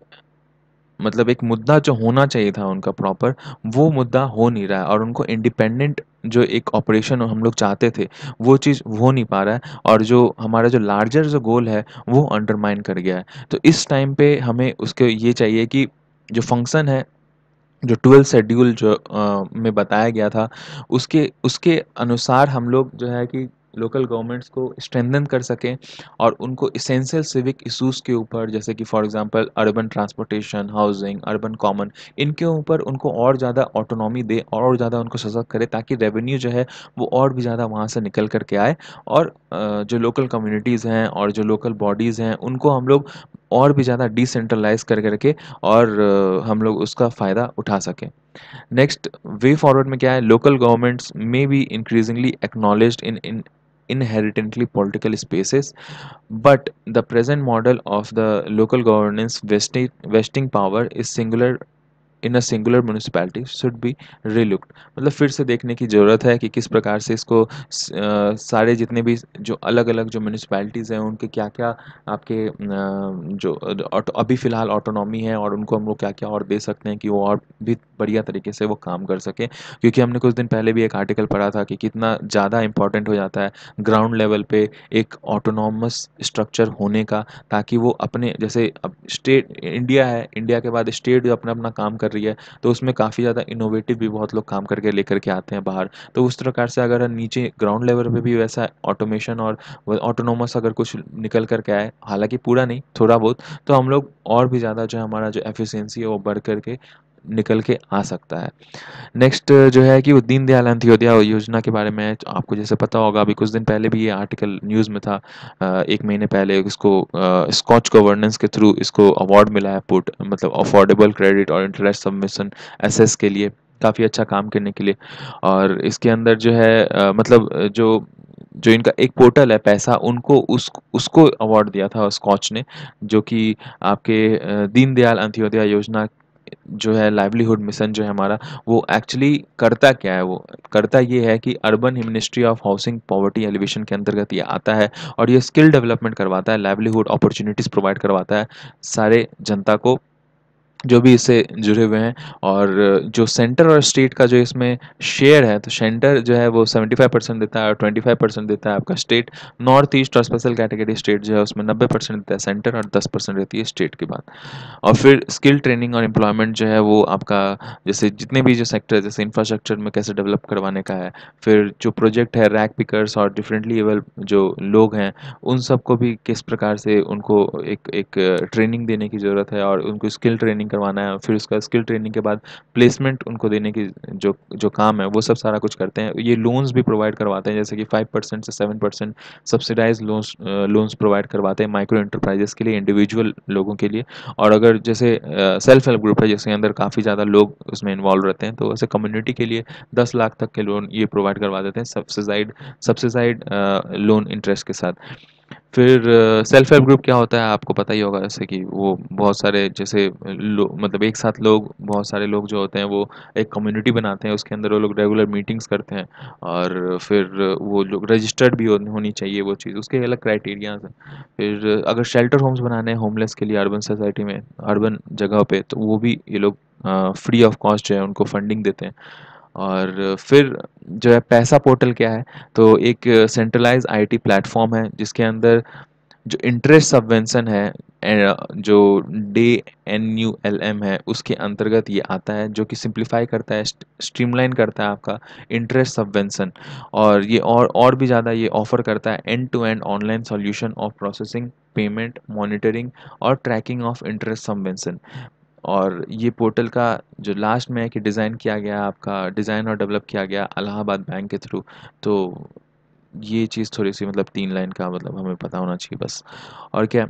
मतलब एक मुद्दा जो होना चाहिए था उनका प्रॉपर वो मुद्दा हो नहीं रहा है और उनको इंडिपेंडेंट जो एक ऑपरेशन हम लोग चाहते थे वो चीज़ हो नहीं पा रहा है और जो हमारा जो लार्जर जो गोल है वो अंडरमाइन कर गया है। तो इस टाइम पे हमें उसके ये चाहिए कि जो फ़ंक्शन है जो 12 शेड्यूल जो अ, में बताया गया था उसके उसके अनुसार हम लोग जो है कि लोकल गवर्नमेंट्स को स्ट्रेंथन कर सकें और उनको इसेंशियल सिविक इशूज़ के ऊपर, जैसे कि for example urban transportation housing urban common इनके ऊपर उनको और ज़्यादा ऑटोनॉमी दे और ज़्यादा उनको सशक्त करे ताकि रेवेन्यू जो है वो और भी ज़्यादा वहाँ से निकल करके आए और जो लोकल कम्यूनिटीज़ हैं और जो लोकल बॉडीज़ हैं उनको हम लोग और भी ज़्यादा डिसेंट्रलाइज कर करके और हम लोग उसका फ़ायदा उठा सकें। नेक्स्ट वे फॉरवर्ड में क्या है? लोकल गवर्नमेंट्स में भी increasingly acknowledge in in inherently political spaces but the present model of the local governance vesting power is singular in a singular municipality should be relooked मतलब फिर से देखने की ज़रूरत है कि किस प्रकार से इसको सारे जितने भी जो अलग अलग जो म्यूनिसपैलिटीज़ हैं, उनके क्या क्या आपके जो अभी फ़िलहाल ऑटोनॉमी है और उनको हम लोग क्या क्या और दे सकते हैं कि वो और भी बढ़िया तरीके से वो काम कर सकें। क्योंकि हमने कुछ दिन पहले भी एक आर्टिकल पढ़ा था कि कितना ज़्यादा इम्पोर्टेंट हो जाता है ग्राउंड लेवल पे एक ऑटोनॉमस स्ट्रक्चर होने का, ताकि वो अपने, जैसे अब स्टेट इंडिया है इंडिया के बाद स्टेट जो अपना अपना काम कर रही है तो उसमें काफ़ी ज़्यादा इनोवेटिव भी बहुत लोग काम करके लेकर के आते हैं बाहर। तो उस प्रकार से अगर नीचे ग्राउंड लेवल पर भी वैसा ऑटोमेशन और ऑटोनोमस अगर कुछ निकल करके आए, हालाँकि पूरा नहीं, थोड़ा बहुत तो हम लोग और भी ज़्यादा जो है हमारा जो एफिशिएंसी है वो बढ़ करके निकल के आ सकता है। नेक्स्ट जो है कि वो दीनदयाल अंत्योदय योजना के बारे में आपको जैसे पता होगा अभी कुछ दिन पहले भी ये आर्टिकल न्यूज़ में था एक महीने पहले इसको स्कॉच गवर्नेंस के थ्रू इसको अवार्ड मिला है पुट मतलब अफोर्डेबल क्रेडिट और इंटरेस्ट सबमिशन एसेस के लिए काफ़ी अच्छा काम करने के लिए। और इसके अंदर जो है अ, मतलब जो जो इनका एक पोर्टल है पैसा उनको उस उसको अवार्ड दिया था स्कॉच ने जो कि आपके दीनदयाल अंत्योदय योजना जो है लाइवलीहुड मिशन जो है हमारा, वो एक्चुअली करता क्या है वो? करता ये है कि urban ministry of housing poverty alleviation के अंतर्गत ये आता है और ये स्किल डेवलपमेंट करवाता है लाइवलीहुड अपॉर्चुनिटीज़ प्रोवाइड करवाता है, सारे जनता को जो भी इससे जुड़े हुए हैं और जो सेंटर और स्टेट का जो इसमें शेयर है तो सेंटर जो है वो 75 परसेंट देता है और 25 परसेंट देता है आपका स्टेट नॉर्थ ईस्ट और स्पेशल कैटेगरी स्टेट जो है उसमें 90 परसेंट देता है सेंटर और 10 परसेंट रहती है स्टेट के बाद. और फिर स्किल ट्रेनिंग और एम्प्लॉयमेंट जो है वो आपका जैसे जितने भी जो सेक्टर जैसे इंफ्रास्ट्रक्चर में कैसे डेवलप करवाने का है, फिर जो प्रोजेक्ट है रैक पिकर्स और डिफरेंटली एबल जो लोग हैं, उन सबको भी किस प्रकार से उनको एक एक ट्रेनिंग देने की ज़रूरत है और उनको स्किल ट्रेनिंग करवाना है, फिर उसका स्किल ट्रेनिंग के बाद प्लेसमेंट उनको देने की जो जो काम है, वो सब सारा कुछ करते हैं। ये लोन्स भी प्रोवाइड करवाते हैं, जैसे कि फाइव परसेंट से seven percent subsidize loans loans provide करवाते हैं माइक्रो इंटरप्राइजेस के लिए इंडिविजुअल लोगों के लिए। और अगर जैसे सेल्फ हेल्प ग्रुप है, जिसके अंदर काफ़ी ज़्यादा लोग उसमें इन्वॉल्व रहते हैं तो वैसे कम्युनिटी के लिए दस लाख तक के लोन ये प्रोवाइड करवा देते हैं सब्सिडाइड सब्सिडाइड लोन इंटरेस्ट के साथ। फिर सेल्फ हेल्प ग्रुप क्या होता है? आपको पता ही होगा जैसे कि वो बहुत सारे जैसे मतलब एक साथ लोग बहुत सारे लोग जो होते हैं वो एक कम्युनिटी बनाते हैं उसके अंदर वो लोग रेगुलर मीटिंग्स करते हैं और फिर वो लोग रजिस्टर्ड भी हो, होनी चाहिए वो चीज़ उसके अलग क्राइटेरियाज हैं। फिर अगर शेल्टर होम्स बनाने हैं होमलेस के लिए अर्बन सोसाइटी में अर्बन जगह पे तो वो भी ये लोग फ्री ऑफ़ कॉस्ट जो है उनको फंडिंग देते हैं। और फिर जो है पैसा पोर्टल क्या है? तो एक सेंट्रलाइज आईटी प्लेटफॉर्म है, जिसके अंदर जो इंटरेस्ट सबवेंसन है जो day N U L M है, उसके अंतर्गत ये आता है, जो कि सिंप्लीफाई करता है स्ट्रीमलाइन करता है आपका इंटरेस्ट सबवेंसन और ये और और भी ज़्यादा ये ऑफ़र करता है end to end online solution of processing payment monitoring और ट्रैकिंग ऑफ़ इंटरेस्ट सबवेंसन और ये पोर्टल का जो लास्ट में है कि डिज़ाइन किया गया, आपका डिज़ाइन और डेवलप किया गया अलाहाबाद बैंक के थ्रू तो ये चीज़ थोड़ी सी मतलब तीन लाइन का मतलब हमें पता होना चाहिए बस। और क्या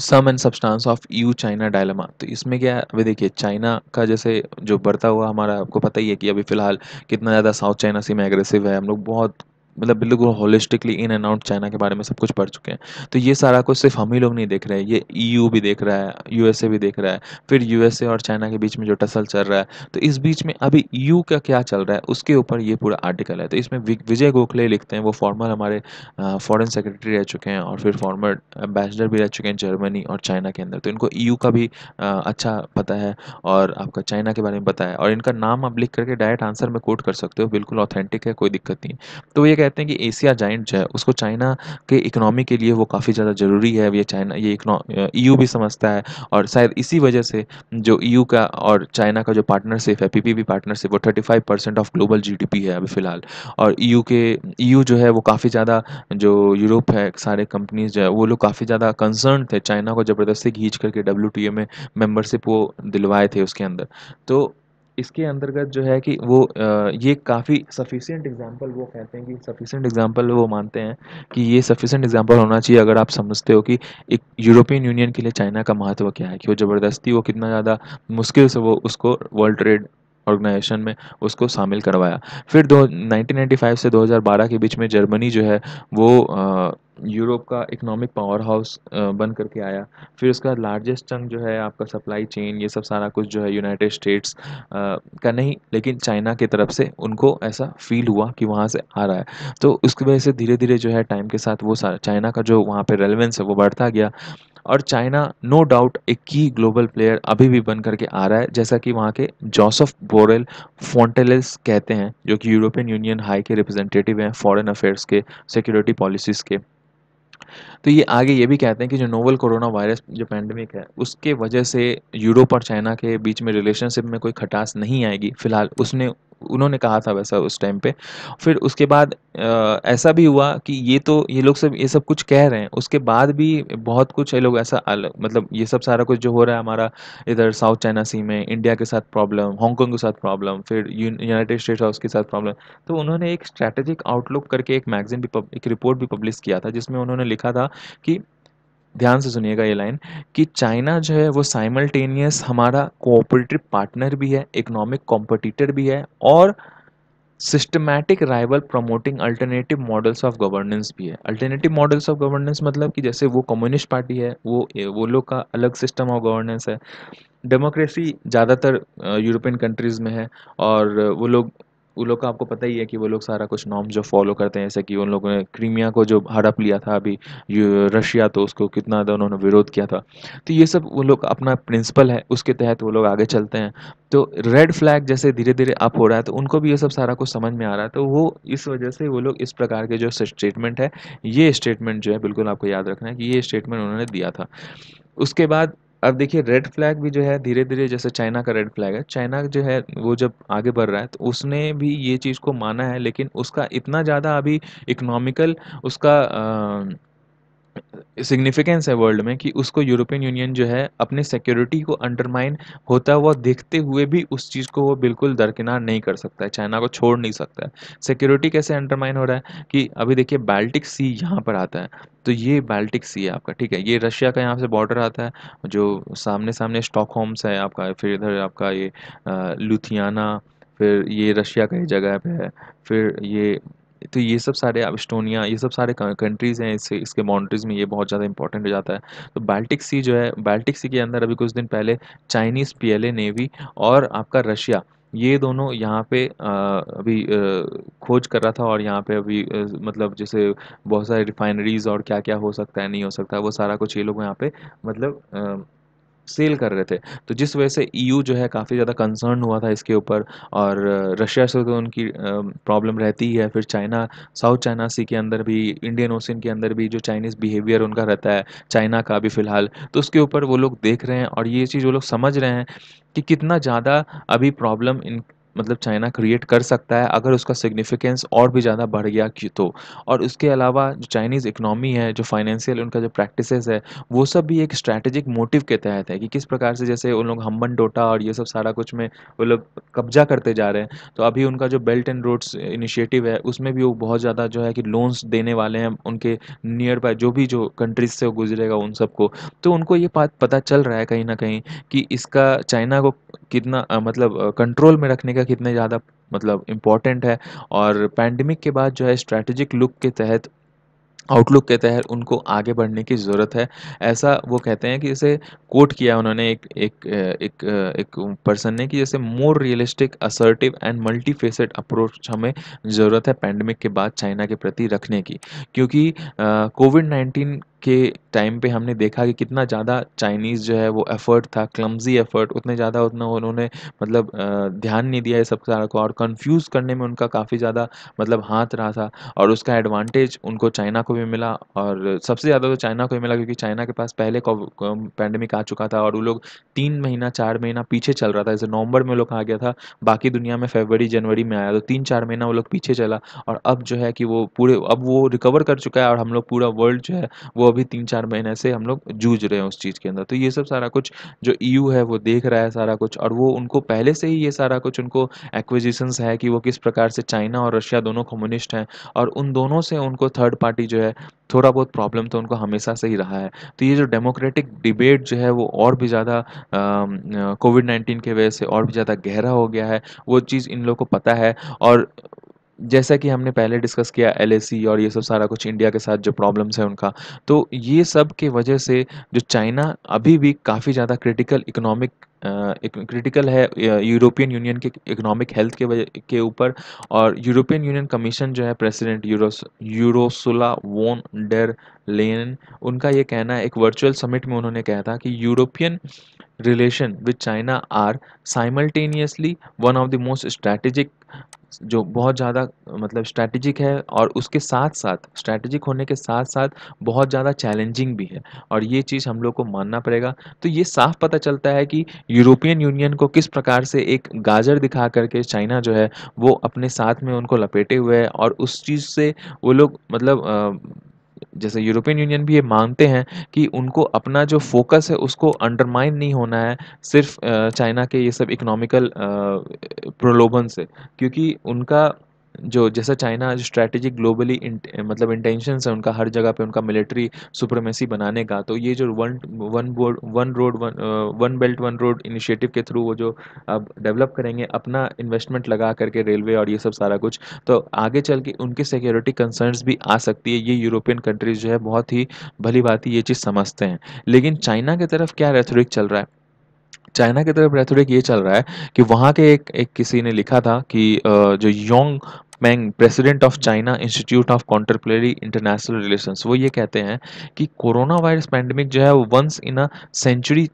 sum and substance of EU China dilemma तो इसमें क्या, अभी देखिए चाइना का जैसे जो बढ़ता हुआ हमारा, आपको पता ही है कि अभी फ़िलहाल कितना ज़्यादा साउथ चाइना सी में एग्रेसिव है, हम लोग बहुत मतलब बिल्कुल holistically in and out China के बारे में सब कुछ पढ़ चुके हैं। तो ये सारा कुछ सिर्फ़ हम ही लोग नहीं देख रहे हैं, ये ईयू भी देख रहा है यूएसए भी देख रहा है, फिर यूएसए और चाइना के बीच में जो टसल चल रहा है तो इस बीच में अभी यू का क्या चल रहा है, उसके ऊपर ये पूरा आर्टिकल है। तो इसमें विजय गोखले लिखते हैं, वो फॉर्मर हमारे फॉरेन सेक्रेटरी रह चुके हैं और फिर फॉर्मर एम्बेसडर भी रह चुके हैं जर्मनी और चाइना के अंदर। तो इनको ईयू का भी अच्छा पता है और आपका चाइना के बारे में पता है। और इनका नाम आप लिख करके डायरेक्ट आंसर में कोट कर सकते हो, बिल्कुल ऑथेंटिक है, कोई दिक्कत नहीं तो ये कहते हैं कि एशिया जाइंट जो है, उसको चाइना के इकोनॉमी के लिए वो काफ़ी ज़्यादा ज़रूरी है। ये चाइना, ये ईयू भी समझता है और शायद इसी वजह से जो ईयू का और चाइना का जो पार्टनरशिप है पी पीपीपी पार्टनरशिप वो 35 परसेंट ऑफ़ ग्लोबल जीडीपी है अभी फ़िलहाल। और ईयू के ईयू जो है, वो काफ़ी ज़्यादा जो यूरोप है, सारे कंपनीज़ जो है, वो लोग काफ़ी ज़्यादा कंसर्न थे। चाइना को ज़बरदस्ती खींच करके डब्ल्यूटीओ में मेम्बरशिप वो दिलवाए थे उसके अंदर। तो इसके अंतर्गत जो है कि वो ये काफ़ी सफिशेंट एग्जांपल वो कहते हैं कि सफिशेंट एग्जांपल वो मानते हैं कि ये सफिशेंट एग्जांपल होना चाहिए अगर आप समझते हो कि एक यूरोपियन यूनियन के लिए चाइना का महत्व क्या है, कि वो ज़बरदस्ती वो कितना ज़्यादा मुश्किल से वो उसको वर्ल्ड ट्रेड ऑर्गेनाइजेशन में उसको शामिल करवाया। फिर दो 1995 से 2012 के बीच में जर्मनी जो है, वो यूरोप का इकोनॉमिक पावर हाउस बन करके आया। फिर उसका लार्जेस्ट चंग जो है आपका सप्लाई चेन, ये सब सारा कुछ जो है यूनाइटेड स्टेट्स का नहीं, लेकिन चाइना की तरफ़ से उनको ऐसा फील हुआ कि वहाँ से आ रहा है। तो उसकी वजह से धीरे धीरे जो है टाइम के साथ वो चाइना का जो वहाँ पर रेलिवेंस है वो बढ़ता गया। और चाइना नो डाउट एक की ग्लोबल प्लेयर अभी भी बन करके आ रहा है, जैसा कि वहाँ के जोसफ बोरेल फोन्टेलेस कहते हैं, जो कि यूरोपियन यूनियन हाई के रिप्रेजेंटेटिव हैं फॉरेन अफेयर्स के, सिक्योरिटी पॉलिसीज़ के। तो ये आगे ये भी कहते हैं कि जो नोवल कोरोना वायरस, जो पैंडमिक है, उसके वजह से यूरोप और चाइना के बीच में रिलेशनशिप में कोई खटास नहीं आएगी। फ़िलहाल उसने उन्होंने कहा था वैसा उस टाइम पे। फिर उसके बाद ऐसा भी हुआ कि ये तो ये लोग सब, ये सब कुछ कह रहे हैं। उसके बाद भी बहुत कुछ ये लोग ऐसा मतलब ये सब सारा कुछ जो हो रहा है हमारा, इधर साउथ चाइना सी में, इंडिया के साथ प्रॉब्लम हांगकॉन्ग के साथ प्रॉब्लम फिर यूनाइटेड स्टेट्स हाउस के साथ प्रॉब्लम तो उन्होंने एक स्ट्रैटेजिक आउटलुक करके एक मैगजीन भी एक रिपोर्ट भी पब्लिश किया था, जिसमें उन्होंने लिखा था कि ध्यान से सुनिएगा ये लाइन, कि चाइना जो है वो साइमल्टेनियस हमारा कोऑपरेटिव पार्टनर भी है इकोनॉमिक कॉम्पिटिटर भी है और systematic rival promoting alternative models of governance भी है। अल्टरनेटिव मॉडल्स ऑफ़ गवर्नेंस मतलब कि जैसे वो कम्युनिस्ट पार्टी है, वो वो लोग का अलग सिस्टम ऑफ़ गवर्नेंस है। डेमोक्रेसी ज़्यादातर यूरोपियन कंट्रीज़ में है और वो लोग वो लोग का आपको पता ही है कि वो लोग सारा कुछ नॉर्म्स जो फॉलो करते हैं, जैसे कि उन लोगों ने क्रीमिया को जो हड़प लिया था अभी रशिया तो उसको कितना उन्होंने विरोध किया था। तो ये सब वो लोग अपना प्रिंसिपल है, उसके तहत वो लोग आगे चलते हैं। तो रेड फ्लैग जैसे धीरे धीरे अप हो रहा है तो उनको भी ये सब सारा कुछ समझ में आ रहा है। तो वो इस वजह से वो लोग इस प्रकार के जो स्टेटमेंट है, ये स्टेटमेंट जो है, बिल्कुल आपको याद रखना है कि ये स्टेटमेंट उन्होंने दिया था। उसके बाद अब देखिए रेड फ्लैग भी जो है धीरे धीरे जैसे चाइना का रेड फ्लैग है चाइना जो है, वो जब आगे बढ़ रहा है तो उसने भी ये चीज़ को माना है, लेकिन उसका इतना ज़्यादा अभी इकोनॉमिकल उसका सिग्निफिकेंस है वर्ल्ड में कि उसको यूरोपियन यूनियन जो है, अपने सिक्योरिटी को अंडरमाइन होता हुआ देखते हुए भी उस चीज़ को वो बिल्कुल दरकिनार नहीं कर सकता है, चाइना को छोड़ नहीं सकता है। सिक्योरिटी कैसे अंडरमाइन हो रहा है कि अभी देखिए बाल्टिक सी यहाँ पर आता है तो ये बाल्टिक सी है आपका, ठीक है? ये रशिया का यहाँ से बॉर्डर आता है, जो सामने सामने स्टॉकहोम्स है आपका, फिर इधर आपका ये लुथियाना फिर ये रशिया का जगह पे है, फिर ये तो ये सब सारे अब इस्टोनिया ये सब सारे कंट्रीज़ हैं, इससे, इसके बाउंड्रीज़ में ये बहुत ज़्यादा इंपॉर्टेंट हो जाता है। तो बाल्टिक सी जो है बाल्टिक सी के अंदर अभी कुछ दिन पहले चाइनीज़ पीएलए नेवी और आपका रशिया ये दोनों यहाँ पे अभी खोज कर रहा था और यहाँ पे अभी मतलब जैसे बहुत सारे रिफाइनरीज और क्या क्या हो सकता है, नहीं हो सकता, वो सारा कुछ ये लोग यहाँ पे मतलब सेल कर रहे थे। तो जिस वजह से ईयू जो है काफ़ी ज़्यादा कंसर्न हुआ था इसके ऊपर और रशिया से तो उनकी प्रॉब्लम रहती ही है। फिर चाइना साउथ चाइना सी के अंदर भी इंडियन ओशन के अंदर भी जो चाइनीज़ बिहेवियर उनका रहता है चाइना का भी फ़िलहाल तो उसके ऊपर वो लोग देख रहे हैं और ये चीज़ वो लोग समझ रहे हैं कि कितना ज़्यादा अभी प्रॉब्लम इन मतलब चाइना क्रिएट कर सकता है, अगर उसका सिग्निफिकेंस और भी ज़्यादा बढ़ गया कि तो। और उसके अलावा जो चाइनीज़ इकनॉमी है, जो फाइनेंशियल उनका जो प्रैक्टिसेस है, वो सब भी एक स्ट्रैटेजिक मोटिव के तहत है कि किस प्रकार से जैसे उन लोग हम्बन डोटा और ये सब सारा कुछ में वो लोग कब्जा करते जा रहे हैं। तो अभी उनका जो बेल्ट एंड रोड्स इनिशिएटिव है, उसमें भी वो बहुत ज़्यादा जो है कि लोन्स देने वाले हैं उनके नियर बाय जो भी जो कंट्रीज़ से गुजरेगा उन सबको। तो उनको ये बात पता चल रहा है कहीं ना कहीं कि इसका चाइना को कितना मतलब कंट्रोल में रखने का कितने ज़्यादा मतलब इम्पोर्टेंट है और पैंडमिक के बाद जो है स्ट्रैटेजिक लुक के तहत आउटलुक के तहत उनको आगे बढ़ने की ज़रूरत है। ऐसा वो कहते हैं कि जैसे कोट किया उन्होंने एक एक एक एक पर्सन ने कि जैसे more realistic assertive and multifaceted approach हमें ज़रूरत है पैंडमिक के बाद चाइना के प्रति रखने की। क्योंकि कोविड नाइन्टीन के टाइम पे हमने देखा कि कितना ज़्यादा चाइनीज़ जो है वो एफ़र्ट था क्लमज़ी एफ़र्ट उतने ज़्यादा उतना उन्होंने मतलब ध्यान नहीं दिया ये सब सारा को और कन्फ्यूज़ करने में उनका काफ़ी ज़्यादा मतलब हाथ रहा था और उसका एडवांटेज उनको चाइना को भी मिला और सबसे ज़्यादा तो चाइना को ही मिला क्योंकि चाइना के पास पहले पैंडेमिक आ चुका था और वो लोग तीन महीना, चार महीना पीछे चल रहा था। जैसे नवंबर में लोग आ गया था, बाकी दुनिया में फरवरी जनवरी में आया तो तीन चार महीना वो लोग पीछे चला और अब जो है कि वो पूरे, अब वो रिकवर कर चुका है और हम लोग पूरा वर्ल्ड जो है वो अभी तीन चार महीने से हम लोग जूझ रहे हैं उस चीज़ के अंदर। तो ये सब सारा कुछ जो ईयू है, वो देख रहा है सारा कुछ और वो उनको पहले से ही ये सारा कुछ उनको एक्विजिशंस है कि वो किस प्रकार से चाइना और रशिया दोनों कम्युनिस्ट हैं और उन दोनों से उनको थर्ड पार्टी जो है, थोड़ा बहुत प्रॉब्लम तो उनको हमेशा से ही रहा है। तो ये जो डेमोक्रेटिक डिबेट जो है, वो और भी ज़्यादा कोविड नाइन्टीन के वजह से और भी ज़्यादा गहरा हो गया है। वो चीज़ इन लोगों को पता है और जैसा कि हमने पहले डिस्कस किया एलएसी और ये सब सारा कुछ इंडिया के साथ जो प्रॉब्लम्स हैं उनका तो ये सब के वजह से जो चाइना अभी भी काफ़ी ज़्यादा क्रिटिकल इकोनॉमिक क्रिटिकल है यूरोपियन यूनियन के इकोनॉमिक हेल्थ के वजह, के ऊपर और यूरोपियन यूनियन कमीशन जो है प्रेसिडेंट यूरोस यूरोसुला वोन डेर लेन उनका ये कहना है एक वर्चुअल समिट में उन्होंने कहा था कि European relation with China are simultaneously one of the most strategic जो बहुत ज़्यादा मतलब स्ट्रैटेजिक है और उसके साथ साथ स्ट्रैटेजिक होने के साथ साथ बहुत ज़्यादा चैलेंजिंग भी है और ये चीज़ हम लोग को मानना पड़ेगा। तो ये साफ़ पता चलता है कि यूरोपियन यूनियन को किस प्रकार से एक गाजर दिखा करके चाइना जो है, वो अपने साथ में उनको लपेटे हुए है और उस चीज़ से वो लोग मतलब जैसे यूरोपियन यूनियन भी ये मानते हैं कि उनको अपना जो फोकस है उसको अंडरमाइन नहीं होना है, सिर्फ़ चाइना के ये सब इकोनॉमिकल प्रलोभन से। क्योंकि उनका जो जैसा चाइना स्ट्रैटेजिक ग्लोबली मतलब इंटेंशंस है, उनका हर जगह पे उनका मिलिट्री सुप्रीमेसी बनाने का तो ये जो one one board one road one belt one road initiative के थ्रू वो जो अब डेवलप करेंगे, अपना इन्वेस्टमेंट लगा करके रेलवे और ये सब सारा कुछ तो आगे चल के उनकी सिक्योरिटी कंसर्न्स भी आ सकती है। ये यूरोपियन कंट्रीज़ जो है, बहुत ही भली भांति ये चीज़ समझते हैं। लेकिन चाइना की तरफ़ क्या रेथोरिक चल रहा है? चाइना की तरफ़ रेथोरिक ये चल रहा है कि वहाँ के एक एक किसी ने लिखा था कि जो Yong Meng president of China Institute of Contemporary International Relations वो ये कहते हैं कि कोरोना वायरस पैंडमिक जो है वो once in a century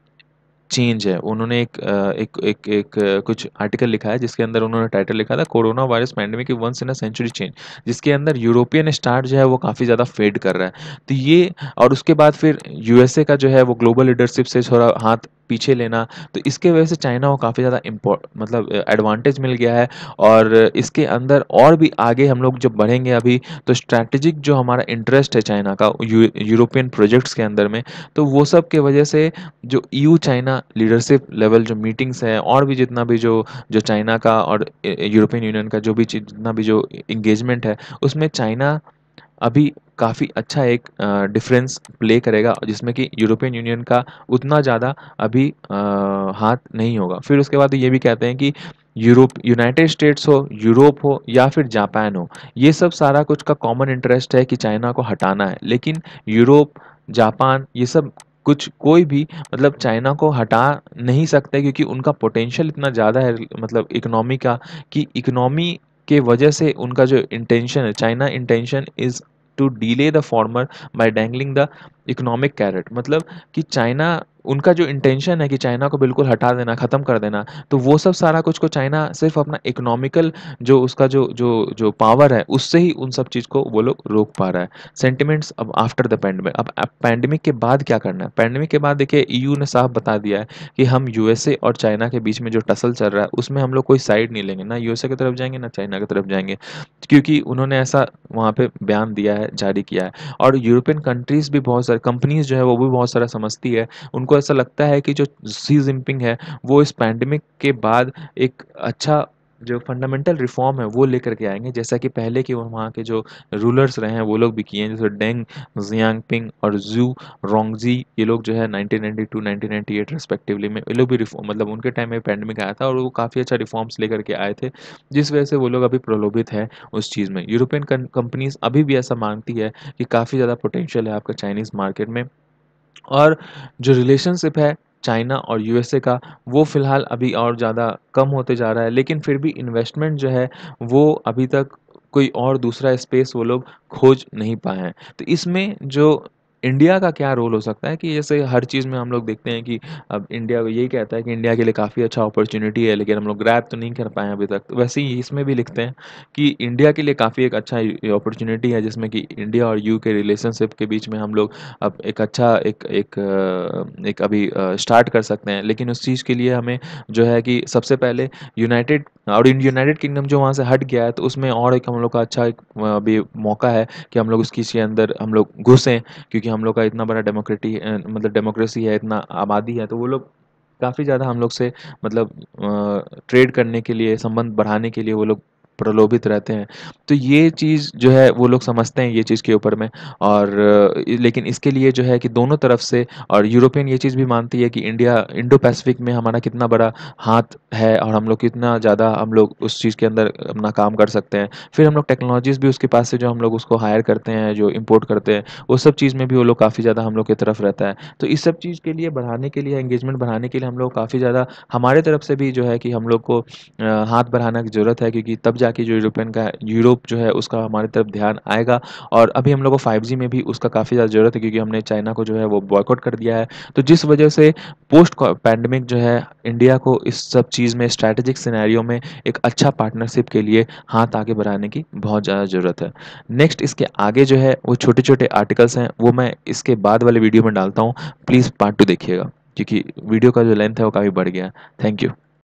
change है। उन्होंने एक एक एक एक कुछ आर्टिकल लिखा है, जिसके अंदर उन्होंने टाइटल लिखा था, corona virus pandemic once in a century change जिसके अंदर यूरोपियन स्टार जो है, वो काफ़ी ज़्यादा फेड कर रहा है। तो ये, और उसके बाद फिर यूएसए का जो है, वो ग्लोबल लीडरशिप से थोड़ा हाथ पीछे लेना तो इसके वजह से चाइना को काफ़ी ज़्यादा इम्पोर्ट मतलब एडवांटेज मिल गया है। और इसके अंदर और भी आगे हम लोग जब बढ़ेंगे अभी तो स्ट्रैटेजिक जो हमारा इंटरेस्ट है चाइना का यूरोपियन प्रोजेक्ट्स के अंदर में तो वो सब के वजह से जो ईयू चाइना लीडरशिप लेवल जो मीटिंग्स है और भी जितना भी जो जो चाइना का और यूरोपियन यूनियन का जो भी जितना भी जो इंगेजमेंट है उसमें चाइना अभी काफ़ी अच्छा एक डिफरेंस प्ले करेगा जिसमें कि यूरोपियन यूनियन का उतना ज़्यादा अभी अ, हाथ नहीं होगा। फिर उसके बाद ये भी कहते हैं कि यूरोप यूनाइटेड स्टेट्स हो यूरोप हो या फिर जापान हो ये सब सारा कुछ का कॉमन इंटरेस्ट है कि चाइना को हटाना है। लेकिन यूरोप जापान ये सब कुछ कोई भी मतलब चाइना को हटा नहीं सकते क्योंकि उनका पोटेंशियल इतना ज़्यादा है मतलब इकनॉमी का, कि इकनॉमी के वजह से उनका जो इंटेंशन है, China intention is to delay the former by dangling the economic carrot मतलब कि चाइना उनका जो इंटेंशन है कि चाइना को बिल्कुल हटा देना, ख़त्म कर देना तो वो सब सारा कुछ को चाइना सिर्फ़ अपना इकोनॉमिकल जो उसका जो जो जो पावर है, उससे ही उन सब चीज़ को वो लोग रोक पा रहा है। सेंटिमेंट्स अब आफ्टर द पैंडमिक अब पैंडमिक के बाद क्या करना है? पैंडमिक के बाद देखिए ईयू ने साफ़ बता दिया है कि हम यूएसए और चाइना के बीच में जो टसल चल रहा है, उसमें हम लोग कोई साइड नहीं लेंगे। ना यूएसए की तरफ़ जाएँगे, ना चाइना की तरफ़ जाएँगे। क्योंकि उन्होंने ऐसा वहाँ पर बयान दिया है, जारी किया है। और यूरोपियन कंट्रीज़ भी बहुत सारी कंपनीज़ जो है, वो भी बहुत सारा समझती है। उनको ऐसा लगता है कि जो सी जिनपिंग है, वो इस पैंडमिक के बाद एक अच्छा जो फंडामेंटल रिफॉर्म है, वो लेकर के आएँगे। जैसा कि पहले के वहाँ के जो रूलर्स रहे हैं, वो लोग भी किए हैं, जैसे डेंग जियांगपिंग और जू रोंगजी ये लोग जो है 1992 1998 रेस्पेक्टिवली में, ये लोग भी रिफॉर्म मतलब उनके टाइम में पैंडमिक आया था और वो काफ़ी अच्छा रिफॉर्म्स लेकर के आए थे, जिस वजह से वो लोग अभी प्रलोभित है उस चीज़ में। यूरोपियन कंपनीज़ अभी भी ऐसा मांगती है कि काफ़ी ज़्यादा पोटेंशियल है आपका चाइनीज़ मार्केट में। और जो रिलेशनशिप है चाइना और यूएसए का, वो फ़िलहाल अभी और ज़्यादा कम होते जा रहा है। लेकिन फिर भी इन्वेस्टमेंट जो है, वो अभी तक कोई और दूसरा स्पेस वो लोग खोज नहीं पाए हैं। तो इसमें जो इंडिया का क्या रोल हो सकता है कि जैसे हर चीज़ में हम लोग देखते हैं कि अब इंडिया को यही कहता है कि इंडिया के लिए काफ़ी अच्छा अपॉर्चुनिटी है, लेकिन हम लोग ग्रैप तो नहीं कर पाए अभी तक। तो वैसे ही इसमें भी लिखते हैं कि इंडिया के लिए काफ़ी एक अच्छा अपॉर्चुनिटी है, जिसमें कि इंडिया और यू के रिलेशनशिप के बीच में हम लोग अब एक अच्छा एक एक एक अभी स्टार्ट कर सकते हैं। लेकिन उस चीज़ के लिए हमें जो है कि सबसे पहले यूनाइटेड और यूनाइटेड किंगडम जो वहाँ से हट गया है तो उसमें और एक हम लोग का अच्छा एक अभी मौका है कि हम लोग उसकी के अंदर हम लोग घुसें, क्योंकि हम लोग का इतना बड़ा डेमोक्रेटी मतलब डेमोक्रेसी है, इतना आबादी है तो वो लोग काफ़ी ज़्यादा हम लोग से मतलब ट्रेड करने के लिए, संबंध बढ़ाने के लिए वो लोग प्रलोभित रहते हैं। तो ये चीज़ जो है, वो लोग समझते हैं ये चीज़ के ऊपर में। और लेकिन इसके लिए जो है कि दोनों तरफ़ से, और यूरोपियन ये चीज़ भी मानती है कि इंडिया, इंडो पैसिफिक में हमारा कितना बड़ा हाथ है, और हम लोग कितना ज़्यादा हम लोग उस चीज़ के अंदर अपना काम कर सकते हैं। फिर हम लोग टेक्नोलॉजीज़ भी उसके पास से जो हम लोग उसको हायर करते हैं, जो इम्पोर्ट करते हैं, वो सब चीज़ में भी वो लोग काफ़ी ज़्यादा हम लोग की तरफ़ रहता है। तो इस सब चीज़ के लिए बढ़ाने के लिए, एंगेजमेंट बढ़ाने के लिए हम लोग काफ़ी ज़्यादा, हमारे तरफ़ से भी जो है कि हम लोग को हाथ बढ़ाना की ज़रूरत है, क्योंकि तब जाके जो यूरोपियन का, यूरोप जो है उसका हमारी तरफ़ ध्यान आएगा। और अभी हम लोग को 5G में भी उसका काफ़ी ज़्यादा ज़रूरत है क्योंकि हमने चाइना को जो है वो बॉयकॉट कर दिया है। तो जिस वजह से पोस्ट पैंडमिक जो है इंडिया को इस सब चीज़ में स्ट्रैटेजिक सिनेरियो में एक अच्छा पार्टनरशिप के लिए हाथ आगे बढ़ाने की बहुत ज़्यादा ज़रूरत है। नेक्स्ट इसके आगे जो है वो छोटे छोटे आर्टिकल्स हैं, वो मैं इसके बाद वाले वीडियो में डालता हूँ। प्लीज़ पार्ट टू देखिएगा, क्योंकि वीडियो का जो लेंथ है वो काफ़ी बढ़ गया थैंक यू